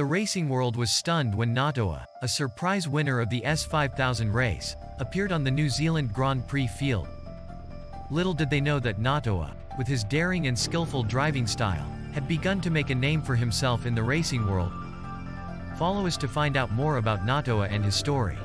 The racing world was stunned when Ngatoa, a surprise winner of the S5000 race, appeared on the New Zealand Grand Prix field. Little did they know that Ngatoa, with his daring and skillful driving style, had begun to make a name for himself in the racing world. Follow us to find out more about Ngatoa and his story.